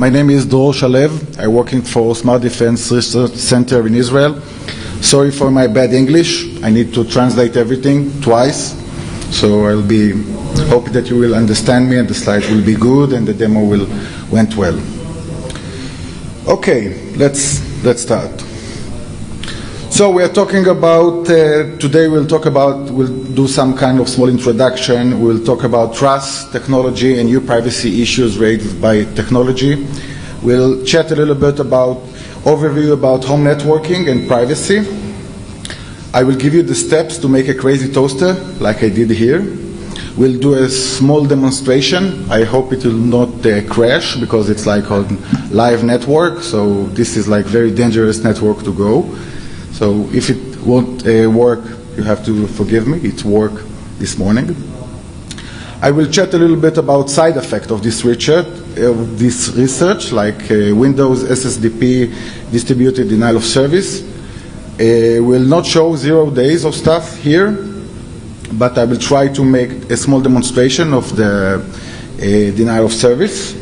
My name is Dror Shalev. I'm working for Smart Defense Research Center in Israel. Sorry for my bad English. I need to translate everything twice. So I'll be hoping that you will understand me and the slides will be good and the demo will went well. Okay, let's let's start. So we are talking about uh, today. We'll talk about we'll do some kind of small introduction. We'll talk about trust, technology, and new privacy issues raised by technology. We'll chat a little bit about overview about home networking and privacy. I will give you the steps to make a crazy toaster, like I did here. We'll do a small demonstration. I hope it will not uh, crash because it's like on live network. So this is like very dangerous network to go. So if it won't uh, work, you have to forgive me. It worked this morning. I will chat a little bit about side effect of this research, this research like uh, Windows SSDP distributed denial of service. Uh, will not show zero days of stuff here, but I will try to make a small demonstration of the uh, denial of service.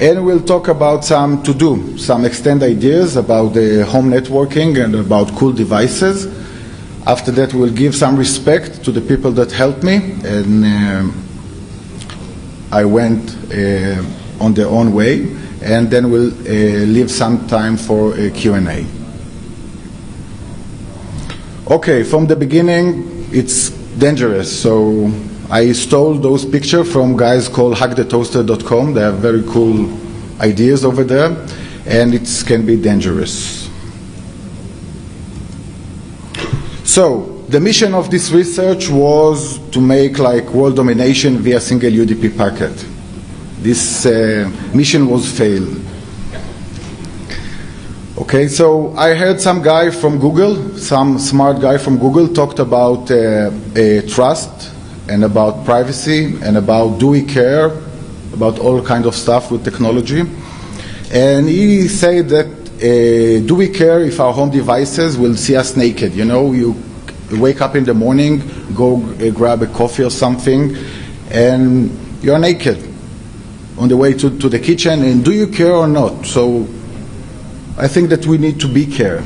And we'll talk about some to do, some extend ideas about the home networking and about cool devices. After that, we'll give some respect to the people that helped me, and uh, I went uh, on their own way. And then we'll uh, leave some time for a Q&A. Okay, from the beginning, it's dangerous. So I stole those pictures from guys called hackthetoaster.com. They have very cool ideas over there, and it can be dangerous. So the mission of this research was to make like world domination via single UDP packet. This uh, mission was failed. Okay, so I heard some guy from Google, some smart guy from Google, talked about uh, trust and about privacy and about do we care about all kind of stuff with technology. And he said that uh, do we care if our home devices will see us naked? You know, you wake up in the morning, go uh, grab a coffee or something, and you're naked on the way to, to the kitchen, and do you care or not? So I think that we need to be care.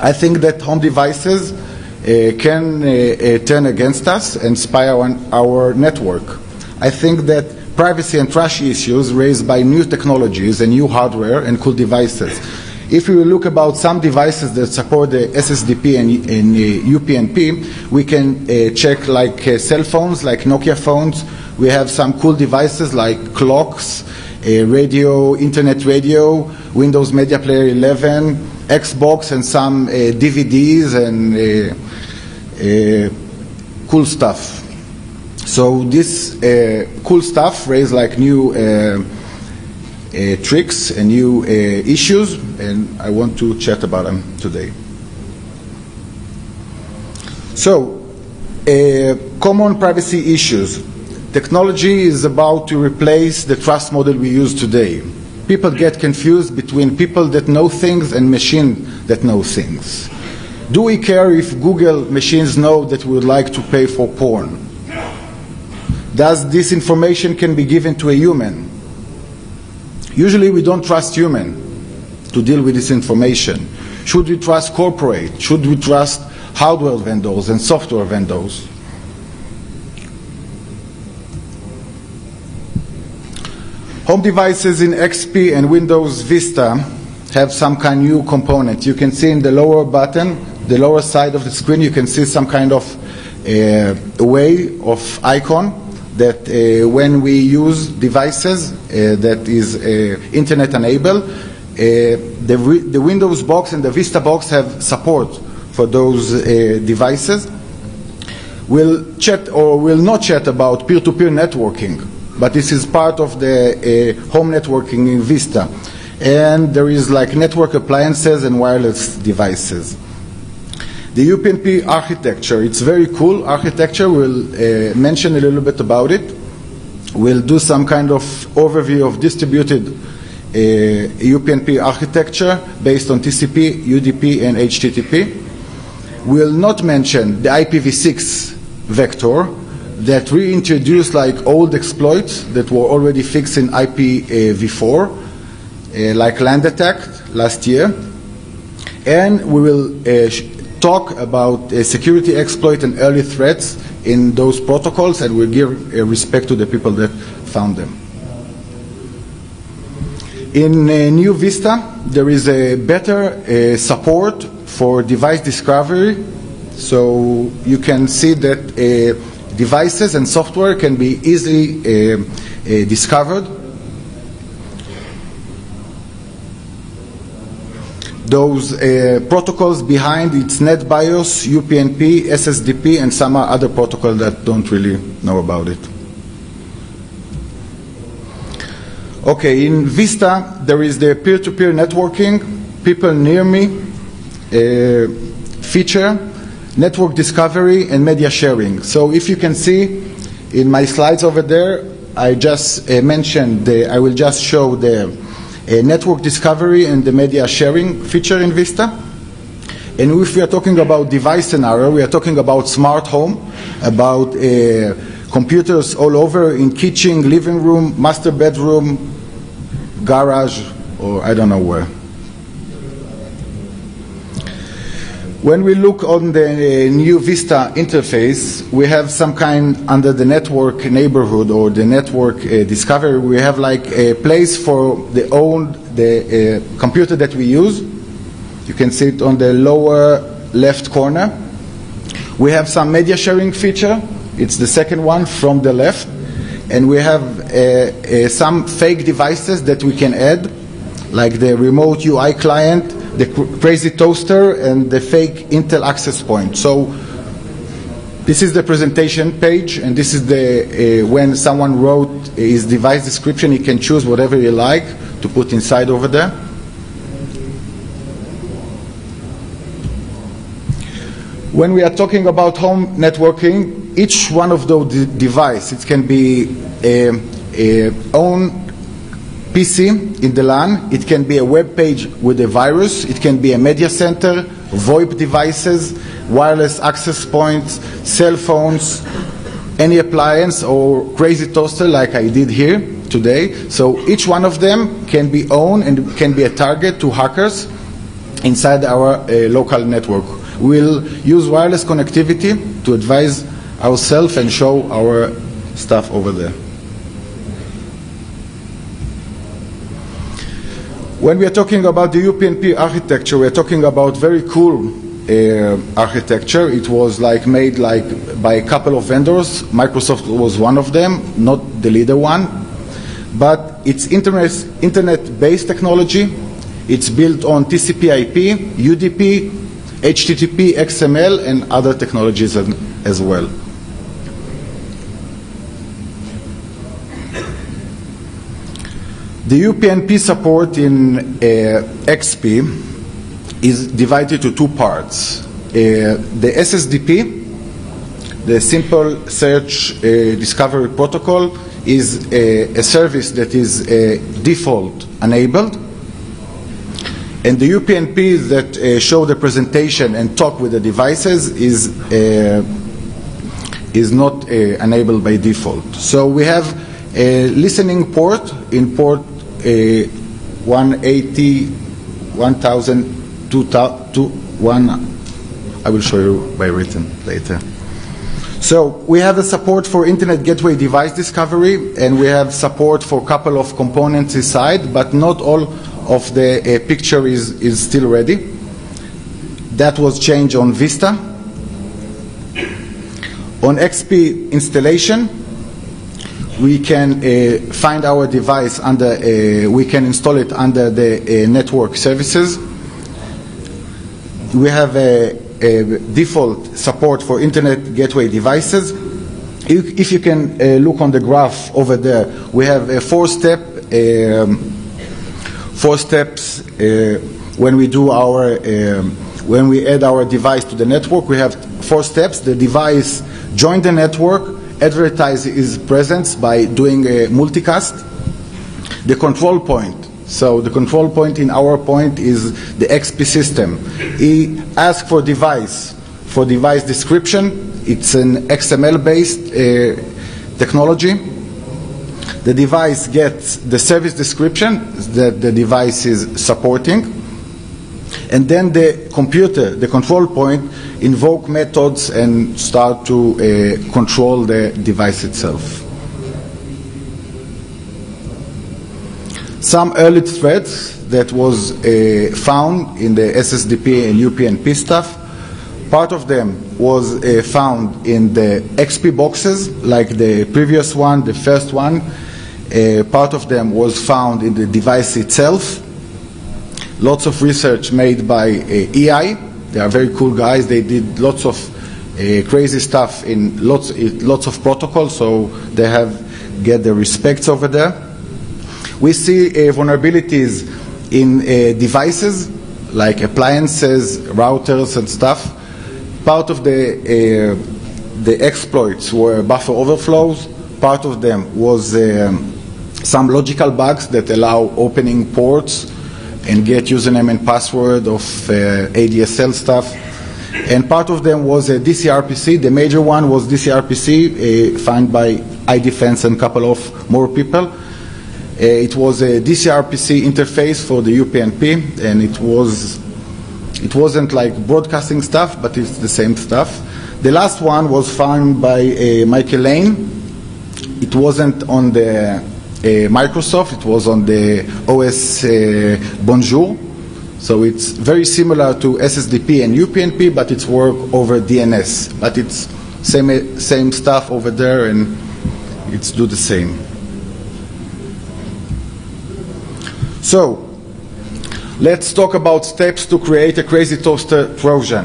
I think that home devices can uh, uh, turn against us and spy on our network. I think that privacy and trust issues raised by new technologies and new hardware and cool devices. If we look about some devices that support the SSDP and, and uh, UPnP, we can uh, check like uh, cell phones, like Nokia phones. We have some cool devices like clocks, radio, internet radio, Windows Media Player 11, Xbox, and some DVDs and uh, cool stuff. So this uh, cool stuff raised like new uh, tricks and new issues, and I want to chat about them today. So, common privacy issues. Technology is about to replace the trust model we use today. People get confused between people that know things and machines that know things. Do we care if Google machines know that we would like to pay for porn? Does this information can be given to a human? Usually we don't trust human to deal with this information. Should we trust corporate? Should we trust hardware vendors and software vendors? Home devices in XP and Windows Vista have some kind of new component. You can see in the lower button the lower side of the screen, you can see some kind of uh, way of icon that uh, when we use devices uh, that is uh, internet enabled, uh, the, the Windows box and the Vista box have support for those uh, devices. We'll chat or will not chat about peer-to-peer networking, but this is part of the home networking in Vista. And there is like network appliances and wireless devices. The UPnP architecture, it's very cool architecture. We'll uh, mention a little bit about it. We'll do some kind of overview of distributed uh, UPnP architecture based on TCP, UDP, and HTTP. We'll not mention the IPv6 vector that reintroduced like old exploits that were already fixed in IPv4. uh, like land attack last year. And we will uh, talk about uh, security exploit and early threats in those protocols, and we'll give uh, respect to the people that found them. In uh, New Vista, there is a better uh, support for device discovery. So you can see that uh, devices and software can be easily uh, discovered. Those uh, protocols behind it's NetBIOS, UPnP, SSDP, and some other protocol that don't really know about it. Okay, in Vista, there is the peer-to-peer networking, people near me, uh, feature, network discovery, and media sharing. So if you can see in my slides over there, I just uh, mentioned, the, I will just show the network discovery and the media sharing feature in Vista. And if we are talking about device scenario, we are talking about smart home, about uh, computers all over in kitchen, living room, master bedroom, garage, or I don't know where. When we look on the new Vista interface, we have some kind under the network neighborhood or the network uh, discovery. We have like a place for the own the uh, computer that we use. You can see it on the lower left corner. We have some media sharing feature. It's the second one from the left, and we have uh, uh, some fake devices that we can add, like the remote UI client the crazy toaster and the fake Intel access point. So this is the presentation page, and this is the uh, when someone wrote his device description. He can choose whatever he like to put inside over there. When we are talking about home networking, each one of those de devices, it can be a, a own PC in the LAN. It can be a web page with a virus. It can be a media center, VoIP devices, wireless access points, cell phones, any appliance or crazy toaster like I did here today. So each one of them can be owned and can be a target to hackers inside our uh, local network. We'll use wireless connectivity to advise ourselves and show our stuff over there. When we are talking about the UPnP architecture, we are talking about very cool uh, architecture. It was like made like by a couple of vendors. Microsoft was one of them, not the leader one. But it's internet, internet-based technology. It's built on TCP/IP, UDP, HTTP, XML, and other technologies as well. The UPnP support in uh, XP is divided to two parts. Uh, the SSDP, the Simple Search uh, Discovery Protocol, is a, a service that is uh, default enabled. And the UPnP that uh, show the presentation and talk with the devices is, uh, is not enabled by default. So we have a listening port in port a 180, 1,000, 2,000, I will show you by written later. So we have a support for Internet Gateway device discovery, and we have support for a couple of components inside, but not all of the uh, picture is, is still ready. That was changed on Vista. On XP installation, we can uh, find our device under, uh, we can install it under the uh, network services. We have a, a, default support for Internet Gateway devices. If, you can uh, look on the graph over there, we have a four-step, um, four steps uh, when we do our, um, when we add our device to the network. We have four steps. The device join the network, advertise its presence by doing a multicast. The control point. So the control point in our point is the XP system. He asks for device, for device description. It's an XML-based uh, technology. The device gets the service description that the device is supporting, and then the computer, the control point, invoke methods and start to uh, control the device itself. Some early threads that was uh, found in the SSDP and UPnP stuff. Part of them was uh, found in the XP boxes, like the previous one, the first one. Uh, part of them was found in the device itself. Lots of research made by uh, EI. They are very cool guys. They did lots of uh, crazy stuff in lots, lots of protocols, so they have get the respects over there. We see uh, vulnerabilities in devices like appliances, routers, and stuff. Part of the the exploits were buffer overflows. Part of them was um, some logical bugs that allow opening ports and get username and password of uh, ADSL stuff. And part of them was a DCRPC. The major one was DCRPC, uh, found by iDefense and a couple of more people. Uh, it was a DCRPC interface for the UPnP, and it was it wasn't like broadcasting stuff, but it's the same stuff. The last one was found by uh, Michael Lane. It wasn't on the Microsoft, it was on the OS uh, Bonjour. So it's very similar to SSDP and UPnP, but it's work over DNS. But it's same, same stuff over there, and it's do the same. So, let's talk about steps to create a crazy toaster Trojan.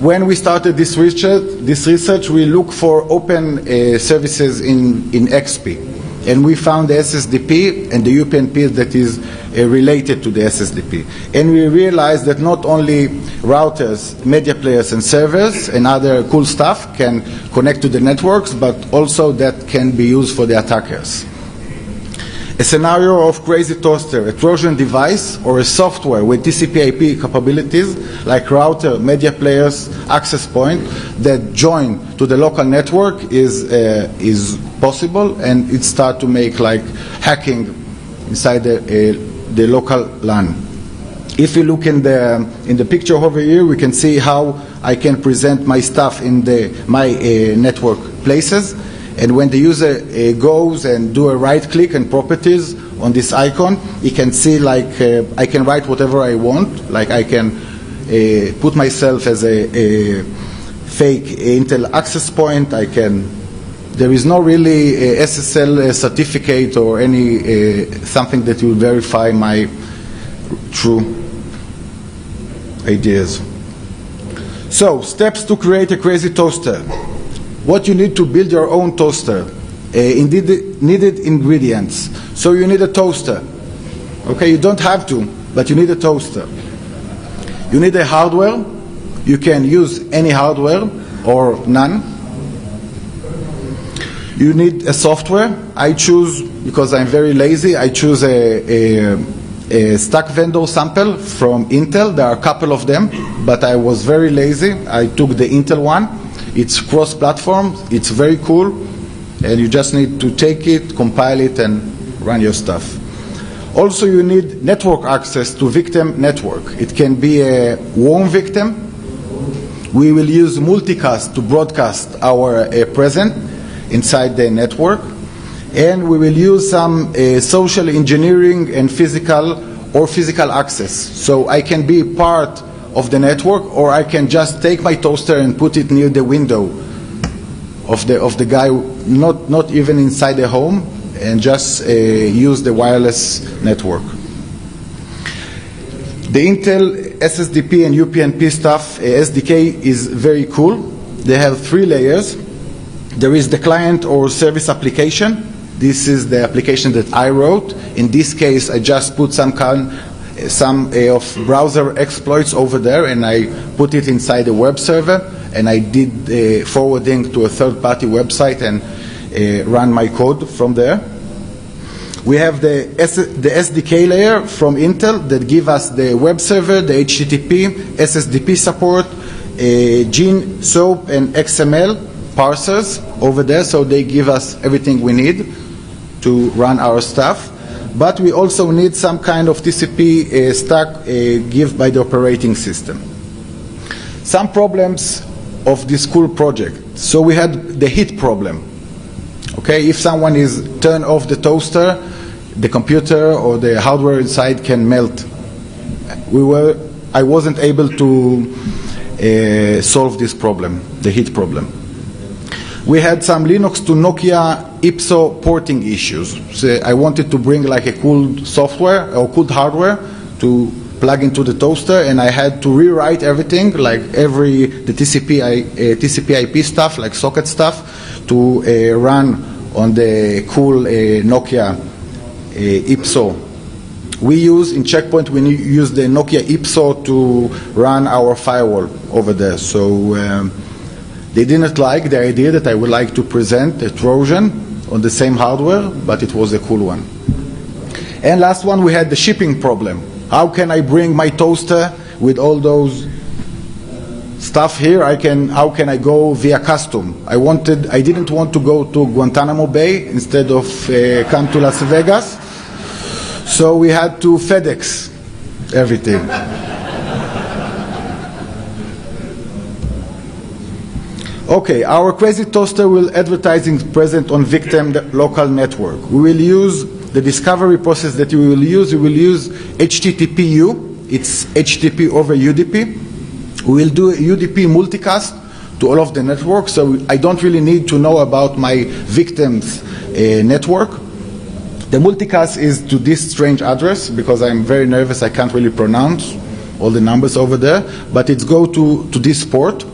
When we started this research, this research we look for open uh, services in, in XP. And we found the SSDP and the UPnP that is uh, related to the SSDP. And we realized that not only routers, media players, and servers and other cool stuff can connect to the networks, but also that can be used for the attackers a scenario of crazy toaster, a Trojan device, or a software with TCP/IP capabilities like router, media players, access point that join to the local network is uh, is possible, and it start to make like hacking inside the uh, the local LAN. If you look in the in the picture over here, we can see how I can present my stuff in the my uh, network places and when the user uh, goes and do a right click and properties on this icon, he can see like uh, I can write whatever I want. Like I can uh, put myself as a, a, fake Intel access point. I can. There is no really SSL certificate or any uh, something that will verify my true ideas. So, steps to create a crazy toaster what you need to build your own toaster. Uh, indeed, needed ingredients. So you need a toaster. Okay, you don't have to, but you need a toaster. You need a hardware. You can use any hardware or none. You need a software. I choose, because I'm very lazy, I choose a, a, a stack vendor sample from Intel. There are a couple of them, but I was very lazy. I took the Intel one it's cross-platform. It's very cool, and you just need to take it, compile it, and run your stuff. Also, you need network access to victim network. It can be a warm victim. We will use multicast to broadcast our uh, present inside the network. And we will use some uh, social engineering and physical or physical access. So I can be part of the network, or I can just take my toaster and put it near the window of the of the guy, not not even inside the home, and just uh, use the wireless network. The Intel SSDP and UPnP stuff uh, SDK is very cool. They have three layers. There is the client or service application. This is the application that I wrote. In this case, I just put some kind some uh, of browser exploits over there and I put it inside a web server and I did uh, forwarding to a third party website and uh, run my code from there. We have the, the SDK layer from Intel that give us the web server, the HTTP, SSDP support, uh, Gene, SOAP, and XML parsers over there, so they give us everything we need. to run our stuff, but we also need some kind of TCP uh, stack uh, given by the operating system. Some problems of this cool project. So we had the heat problem. Okay, if someone is turn off the toaster, the computer or the hardware inside can melt. We were, I wasn't able to uh, solve this problem, the heat problem. We had some Linux to Nokia IPSO porting issues. So I wanted to bring like a cool software or cool hardware to plug into the toaster, and I had to rewrite everything, like every the TCP, uh, TCP IP stuff, like socket stuff, to uh, run on the cool uh, Nokia uh, IPSO. We use in Checkpoint we use the Nokia IPSO to run our firewall over there. So. Um, they didn't like the idea that I would like to present a Trojan on the same hardware, but it was a cool one. And last one, we had the shipping problem. How can I bring my toaster with all those stuff here? I can. How can I go via custom? I wanted. I didn't want to go to Guantanamo Bay instead of uh, come to Las Vegas. So we had to FedEx everything. Okay, our Crazy Toaster will advertising present on Victim local network. We will use the discovery process that we will use. We will use HTTPU. It's HTTP over UDP. We will do UDP multicast to all of the networks, so I don't really need to know about my victim's uh, network. The multicast is to this strange address because I'm very nervous. I can't really pronounce all the numbers over there, but it's go to, to this port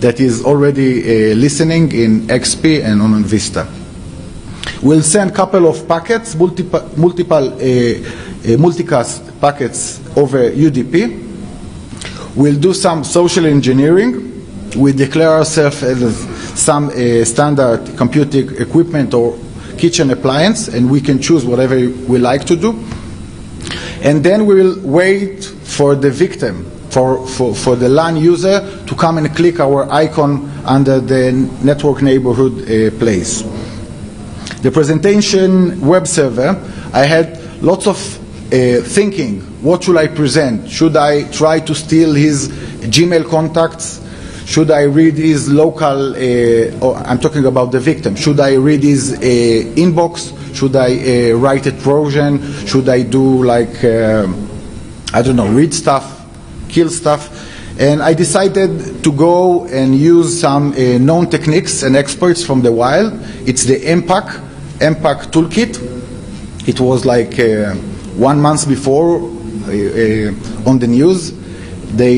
that is already uh, listening in XP and on Vista. We'll send a couple of packets, multiple, multiple uh, uh, multicast packets over UDP. We'll do some social engineering. We declare ourselves as some uh, standard computing equipment or kitchen appliance, and we can choose whatever we like to do. And then we will wait for the victim for, for, for the LAN user to come and click our icon under the network neighborhood uh, place. The presentation web server, I had lots of uh, thinking. What should I present? Should I try to steal his Gmail contacts? Should I read his local, uh, oh, I'm talking about the victim, should I read his uh, inbox? Should I uh, write a Trojan? Should I do like, uh, I don't know, read stuff? Kill stuff. And I decided to go and use some uh, known techniques and experts from the wild. It's the MPAC, MPAC toolkit. It was like uh, one month before uh, uh on the news. They,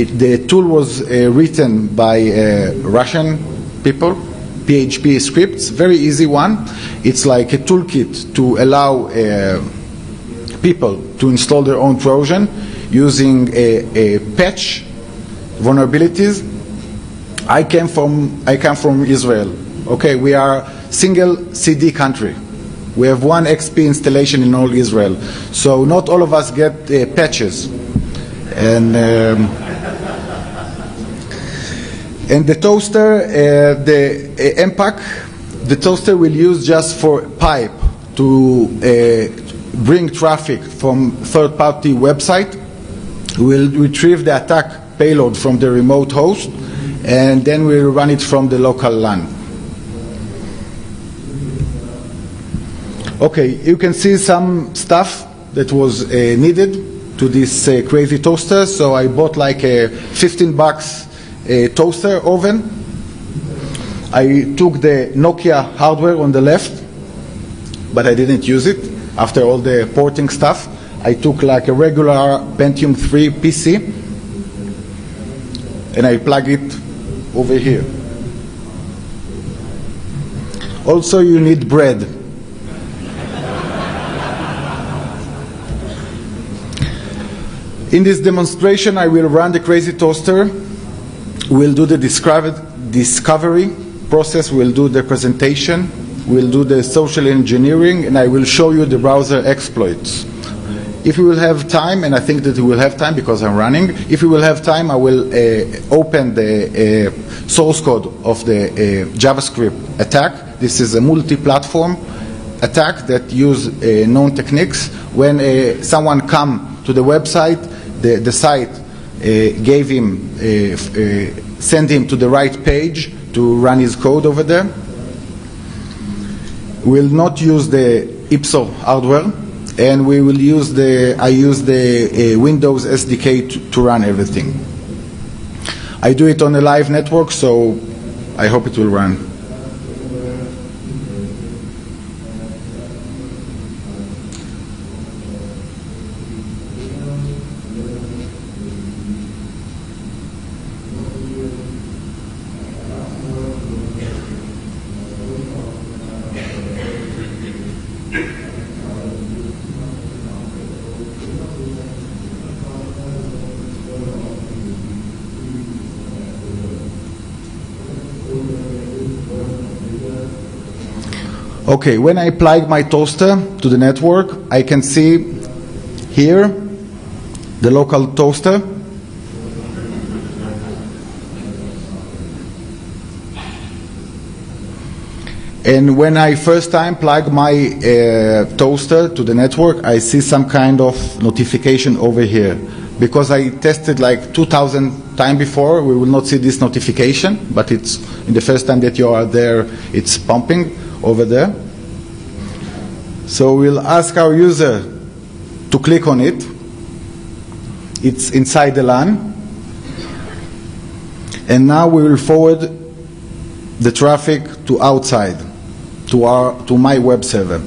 it, the tool was uh, written by uh, Russian people, PHP scripts, very easy one. It's like a toolkit to allow people to install their own Trojan using a, a patch vulnerabilities. I came from I come from Israel. Okay, we are single CD country. We have one XP installation in all Israel, so not all of us get uh, patches, and um, and the toaster, uh, the uh, MPAC, the toaster will use just for pipe to uh, bring traffic from third-party website We'll retrieve the attack payload from the remote host, and then we'll run it from the local LAN. Okay, you can see some stuff that was uh, needed to this uh, crazy toaster. So I bought like a 15 bucks uh, toaster oven. I took the Nokia hardware on the left, but I didn't use it after all the porting stuff. I took like a regular Pentium 3 PC and I plug it over here. Also, you need bread. In this demonstration, I will run the crazy toaster. We'll do the discovery process. We'll do the presentation. We'll do the social engineering, and I will show you the browser exploits. If we will have time, and I think that we will have time because I'm running, if we will have time, I will uh, open the uh, source code of the uh, JavaScript attack. This is a multi-platform attack that use uh, known techniques. When uh, someone come to the website, the, the site uh, gave him, send him to the right page to run his code over there. We'll not use the IPSO hardware and we will use the, I use the uh, Windows SDK to, to run everything. I do it on a live network, so I hope it will run. Okay, when I plug my toaster to the network, I can see here the local toaster. And when I first time plug my uh, toaster to the network, I see some kind of notification over here. Because I tested like 2,000 times before, we will not see this notification, but it's in the first time that you are there, it's pumping over there. So we'll ask our user to click on it. It's inside the LAN. And now we will forward the traffic to outside, to, our, to my web server.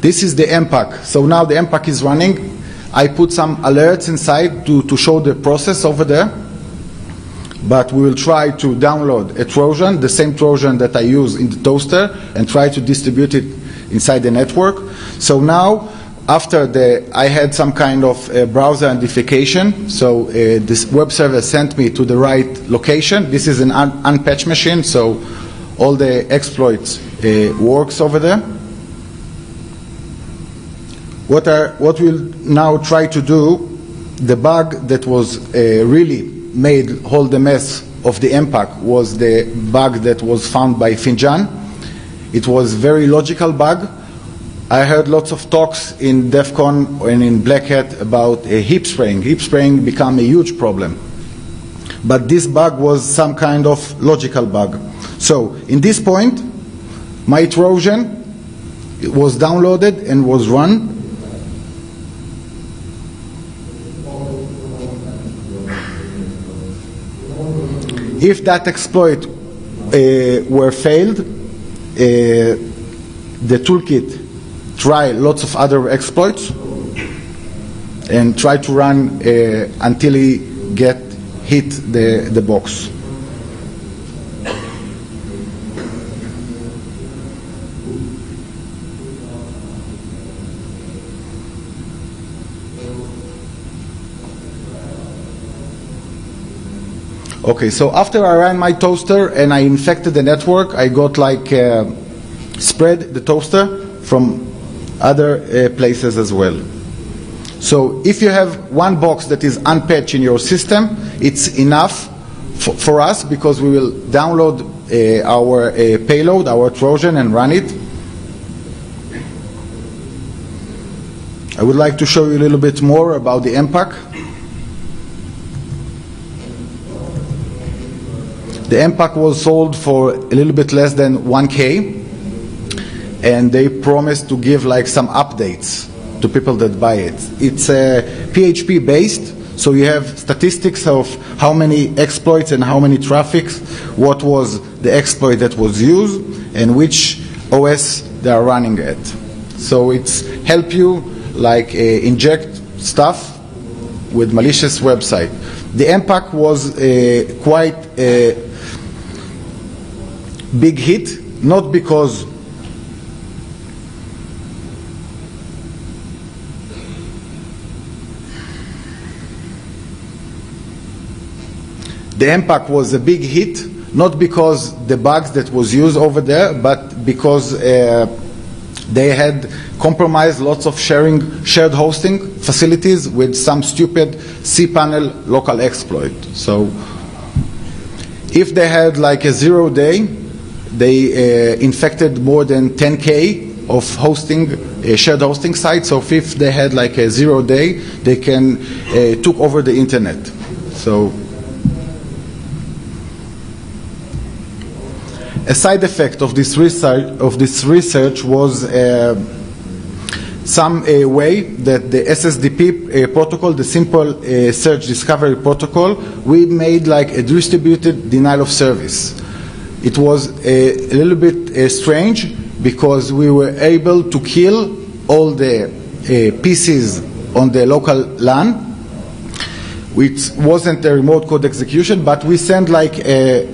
This is the MPAC. So now the MPAC is running. I put some alerts inside to, to show the process over there but we will try to download a Trojan, the same Trojan that I use in the toaster, and try to distribute it inside the network. So now, after the, I had some kind of uh, browser identification, so uh, this web server sent me to the right location. This is an un unpatched machine, so all the exploits uh, works over there. What, are, what we'll now try to do, the bug that was uh, really made all the mess of the MPAC was the bug that was found by Finjan. It was very logical bug. I heard lots of talks in DEF CON and in Black Hat about a heap spraying. Heap spraying became a huge problem. But this bug was some kind of logical bug. So in this point, my Trojan was downloaded and was run If that exploit uh, were failed, uh, the toolkit try lots of other exploits and try to run uh, until he get hit the, the box. Okay, so after I ran my toaster and I infected the network, I got like uh, spread the toaster from other uh, places as well. So if you have one box that is unpatched in your system, it's enough for, us because we will download uh, our uh, payload, our Trojan, and run it. I would like to show you a little bit more about the MPAC. The MPAC was sold for a little bit less than 1K, and they promised to give like some updates to people that buy it. It's uh, PHP based, so you have statistics of how many exploits and how many traffics, what was the exploit that was used, and which OS they are running at. So it's help you like uh, inject stuff with malicious website. The MPAC was uh, quite uh, big hit, not because the MPAC was a big hit, not because the bugs that was used over there, but because uh, They had compromised lots of sharing shared hosting facilities with some stupid cPanel local exploit. So if they had like a zero day, they uh, infected more than 10k of hosting uh, shared hosting sites. So if they had like a zero day, they can uh, took over the internet. So a side effect of this research of this research was. Uh, some uh, way that the SSDP uh, protocol, the simple uh, search discovery protocol, we made like a distributed denial of service. It was a, a little bit uh, strange because we were able to kill all the uh, PCs on the local LAN, which wasn't a remote code execution, but we sent like a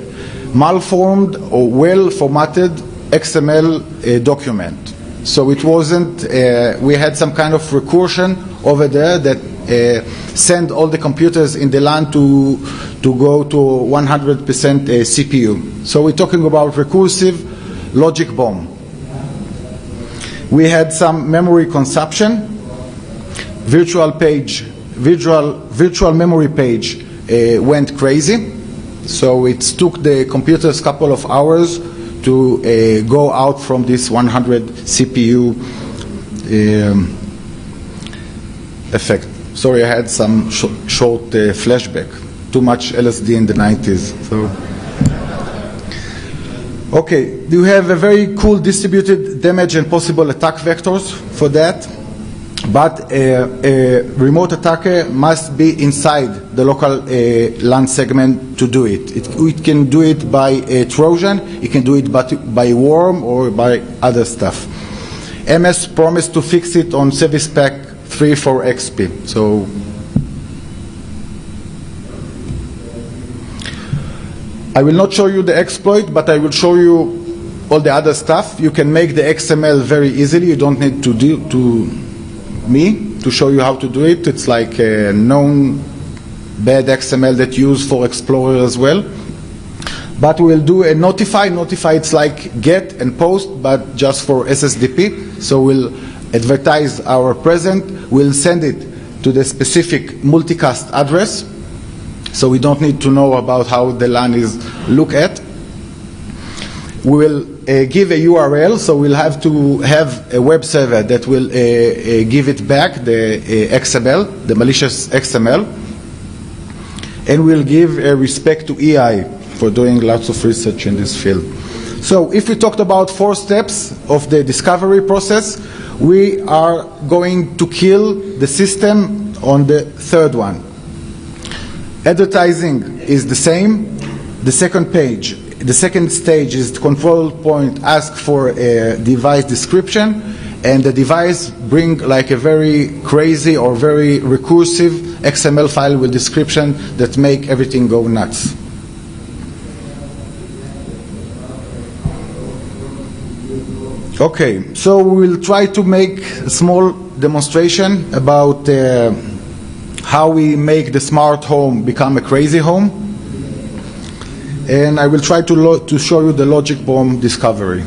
malformed or well formatted XML uh, document. So it wasn't, uh, we had some kind of recursion over there that uh, sent all the computers in the LAN to, to go to 100% uh, CPU. So we're talking about recursive logic bomb. We had some memory consumption, virtual page, virtual, virtual memory page uh, went crazy. So it took the computers a couple of hours to uh, go out from this 100 CPU um, effect. Sorry, I had some sh short uh, flashback. Too much LSD in the 90s. So. Okay, you have a very cool distributed damage and possible attack vectors for that but a, a, remote attacker must be inside the local uh, LAN segment to do it. it. it. can do it by a Trojan, it can do it by, by worm or by other stuff. MS promised to fix it on Service Pack 3 for XP. So I will not show you the exploit, but I will show you all the other stuff. You can make the XML very easily. You don't need to do to me to show you how to do it. It's like a known bad XML that you use for Explorer as well. But we'll do a notify. Notify it's like get and post, but just for SSDP. So we'll advertise our present. We'll send it to the specific multicast address. So we don't need to know about how the LAN is look at. We will uh, give a URL, so we'll have to have a web server that will uh, uh, give it back, the XML, the malicious XML, and we'll give a respect to EI for doing lots of research in this field. So if we talked about four steps of the discovery process, we are going to kill the system on the third one. Advertising is the same. The second page, the second stage is the control point ask for a device description and the device bring like a very crazy or very recursive XML file with description that make everything go nuts. Okay, so we'll try to make a small demonstration about uh, how we make the smart home become a crazy home and I will try to, to show you the logic bomb discovery.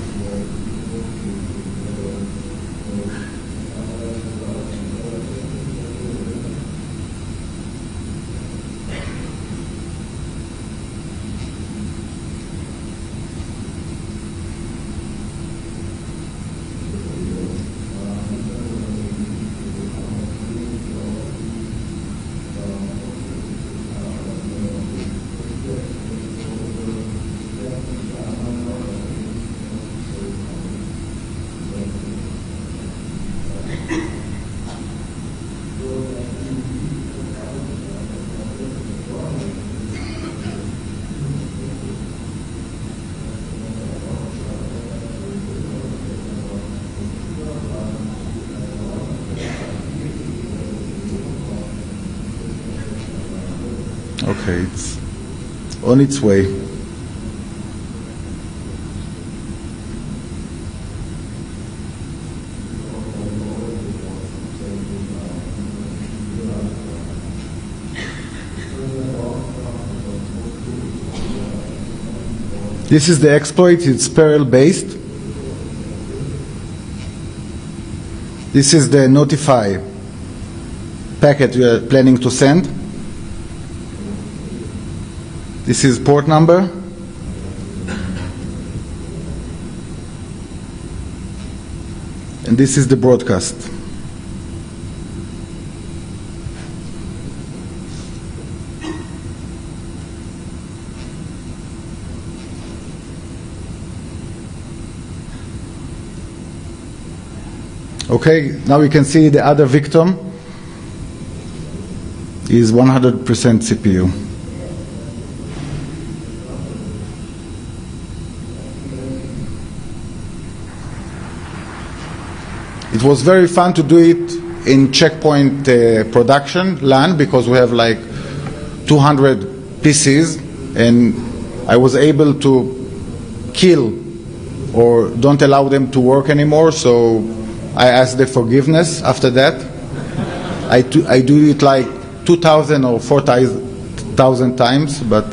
Okay, it's on its way. This is the exploit, it's Perl based. This is the notify packet we are planning to send. This is port number. And this is the broadcast. Okay, now we can see the other victim is 100% CPU. It was very fun to do it in Check Point uh, production land because we have like 200 PCs and I was able to kill or don't allow them to work anymore so I asked the forgiveness after that. I, do, I do it like 2,000 or 4,000 times, but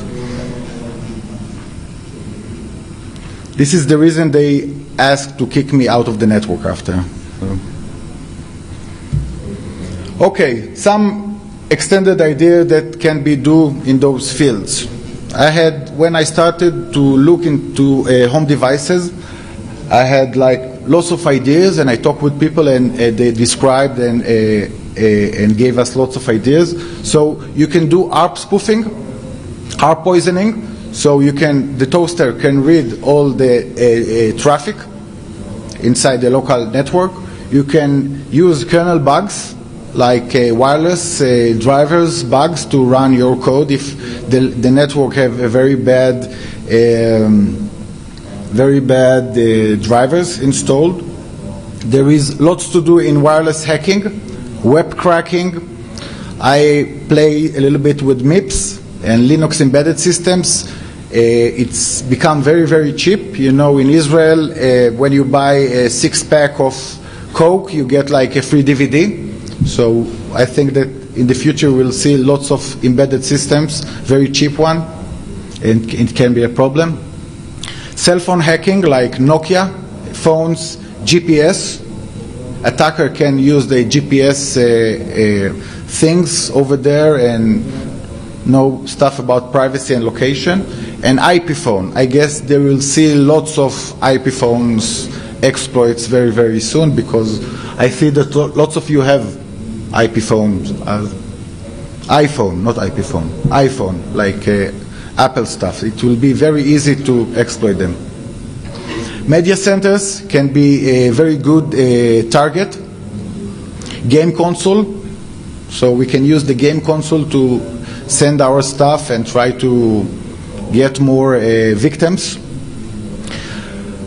this is the reason they asked to kick me out of the network after. Okay, some extended idea that can be do in those fields. I had, when I started to look into uh, home devices, I had like lots of ideas and I talked with people and uh, they described and, uh, uh, and gave us lots of ideas. So you can do ARP spoofing, ARP poisoning. So you can, the toaster can read all the traffic inside the local network. You can use kernel bugs like uh, wireless uh, drivers bugs to run your code if the, the network have a very bad um, very bad uh, drivers installed. There is lots to do in wireless hacking, WEP cracking. I play a little bit with MIPS and Linux embedded systems. Uh, it's become very, very cheap. You know, in Israel, uh, when you buy a six pack of Coke, you get like a free DVD. So I think that in the future we'll see lots of embedded systems, very cheap one, and it can be a problem. Cell phone hacking like Nokia phones, GPS. Attacker can use the GPS uh, uh, things over there and know stuff about privacy and location. And IP phone. I guess they will see lots of IP phones exploits very, very soon because I see that lots of you have IP phones. Uh, iPhone, not IP phone. iPhone, like uh, Apple stuff. It will be very easy to exploit them. Media centers can be a very good uh, target. Game console, so we can use the game console to send our stuff and try to get more uh, victims.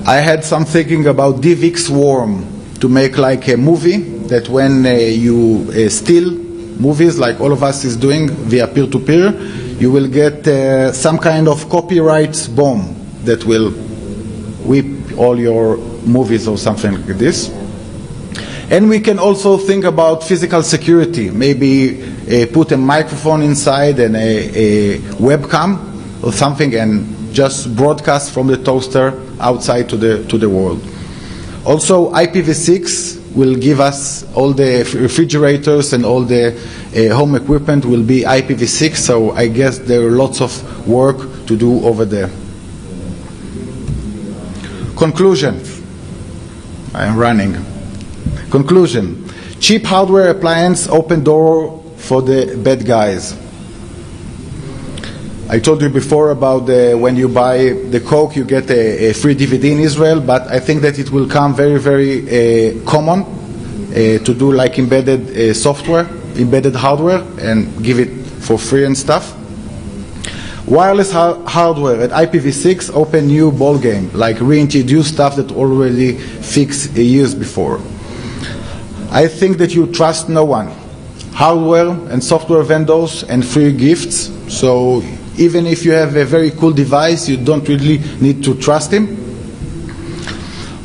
I had some thinking about DivX Swarm to make like a movie that when uh, you uh, steal movies like all of us is doing via peer-to-peer, you will get uh, some kind of copyright bomb that will whip all your movies or something like this. And we can also think about physical security, maybe uh, put a microphone inside and a, a, webcam or something and just broadcast from the toaster outside to the, to the world. Also, IPv6 will give us all the refrigerators and all the uh, home equipment will be IPv6, so I guess there are lots of work to do over there. Conclusion. I am running. Conclusion. Cheap hardware appliance open door for the bad guys. I told you before about the, when you buy the Coke, you get a, a, free DVD in Israel, but I think that it will come very, very uh, common uh, to do like embedded uh, software, embedded hardware, and give it for free and stuff. Wireless ha- hardware at IPv6 open new ball game, like reintroduce stuff that already fixed years before. I think that you trust no one. Hardware and software vendors and free gifts. So even if you have a very cool device, you don't really need to trust him.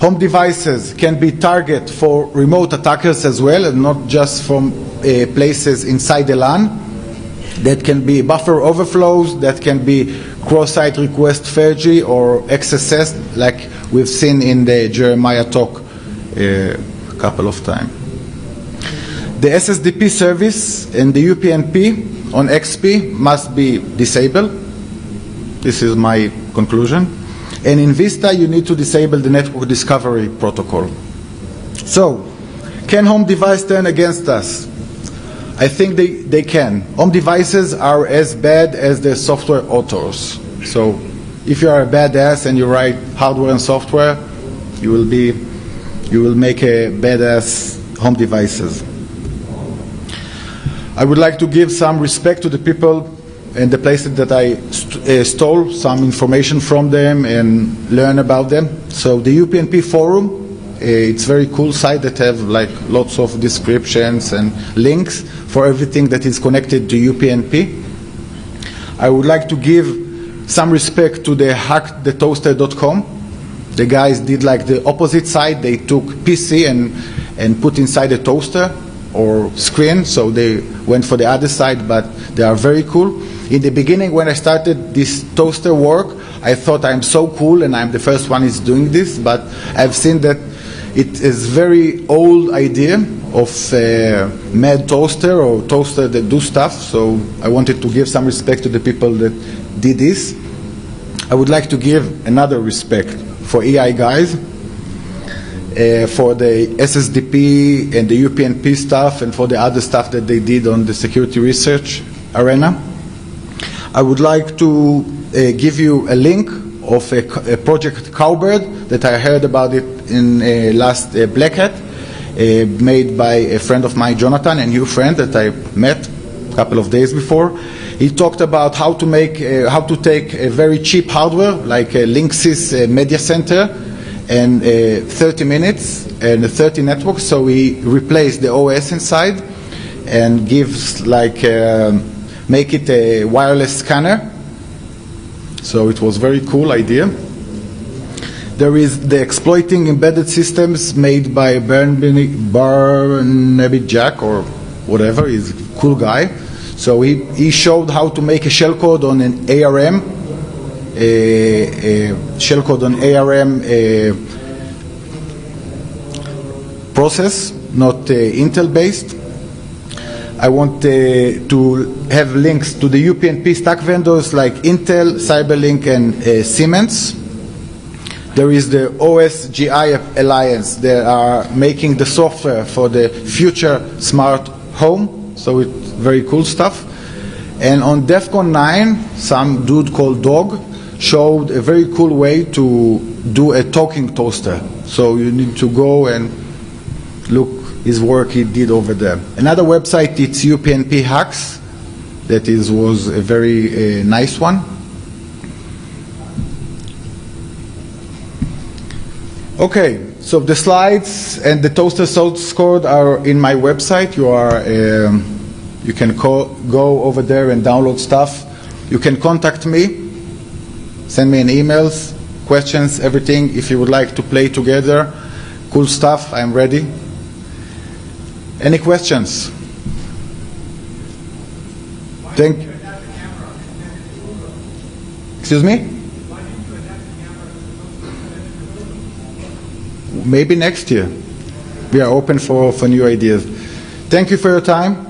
Home devices can be target for remote attackers as well, and not just from uh, places inside the LAN that can be buffer overflows, that can be cross-site request FAIRG or XSS, like we've seen in the Jeremiah talk uh, a couple of times. The SSDP service and the UPnP on XP must be disabled. This is my conclusion. And in Vista, you need to disable the network discovery protocol. So, can home device turn against us? I think they, they can. Home devices are as bad as the software authors. So, if you are a badass and you write hardware and software, you will be, you will make a badass home devices. I would like to give some respect to the people and the places that I st- uh, stole some information from them and learn about them. So the UPnP forum, uh, it's very cool site that have like lots of descriptions and links for everything that is connected to UPnP. I would like to give some respect to the hackthetoaster.com. The guys did like the opposite side. They took PC and, and put inside a toaster or screen, so they went for the other side, but they are very cool. In the beginning, when I started this toaster work, I thought I'm so cool and I'm the first one is doing this, but I've seen that it is very old idea of uh, mad toaster or toaster that do stuff, so I wanted to give some respect to the people that did this. I would like to give another respect for AI guys uh, for the SSDP and the UPnP stuff and for the other stuff that they did on the security research arena. I would like to uh, give you a link of a, a, project Cowbird that I heard about it in uh, last uh, Black Hat, uh, made by a friend of mine, Jonathan, a new friend that I met a couple of days before. He talked about how to make, uh, how to take a very cheap hardware like a Linksys Media Center and uh, 30 minutes and 30 networks. So we replace the OS inside and gives like uh, make it a wireless scanner. So it was very cool idea. There is the exploiting embedded systems made by Barnaby Jack or whatever. He's a cool guy. So he, he showed how to make a shellcode on an ARM shellcode on ARM process, not Intel based. I want uh, to have links to the UPnP stack vendors like Intel, Cyberlink, and uh, Siemens. There is the OSGI Alliance. They are making the software for the future smart home, so it's very cool stuff. And on DEF CON 9, some dude called Dog showed a very cool way to do a talking toaster. So you need to go and look his work he did over there. Another website it's UPnP Hacks. That is was a very uh, nice one. Okay, so the slides and the toaster source code are in my website. You are um, you can go over there and download stuff. You can contact me Send me an emails, questions, everything. If you would like to play together, cool stuff, I'm ready. Any questions? Thank. you. Excuse me. Maybe next year. We are open for, for new ideas. Thank you for your time.